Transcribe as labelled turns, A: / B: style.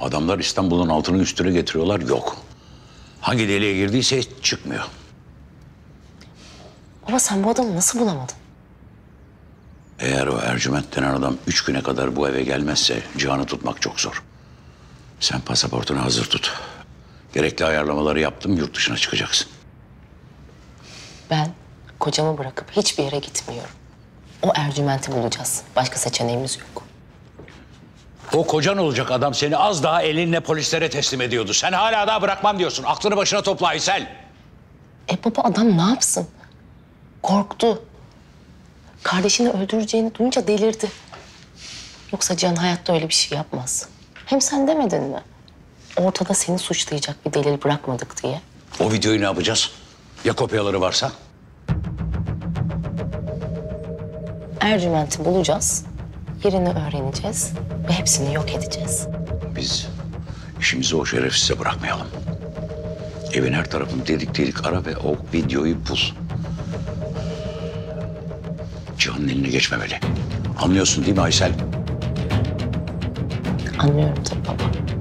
A: Adamlar İstanbul'un altını üstüne getiriyorlar yok. Hangi deliğe girdiyse çıkmıyor.
B: Baba sen bu adamı nasıl bulamadın?
A: Eğer o Ercüment denen adam üç güne kadar bu eve gelmezse Cihan'ı tutmak çok zor. Sen pasaportunu hazır tut. Gerekli ayarlamaları yaptım yurt dışına çıkacaksın.
B: Ben kocamı bırakıp hiçbir yere gitmiyorum. O Ercüment'i bulacağız. Başka seçeneğimiz yok.
A: O kocan olacak adam seni az daha elinle polislere teslim ediyordu. Sen hala daha bırakmam diyorsun. Aklını başına topla Aysel.
B: E baba adam ne yapsın? Korktu. Kardeşini öldüreceğini duyunca delirdi. Yoksa Can hayatta öyle bir şey yapmaz. Hem sen demedin mi? Ortada seni suçlayacak bir delil bırakmadık diye.
A: O videoyu ne yapacağız? Ya kopyaları varsa?
B: Ercüment'i bulacağız. Yerini öğreneceğiz ve hepsini yok edeceğiz.
A: Biz işimizi o şerefsize bırakmayalım. Evin her tarafını delik delik ara ve o videoyu bul. Cihan'ın eline geçmemeli. Anlıyorsun değil mi Aysel?
B: Anlıyorum tabii baba.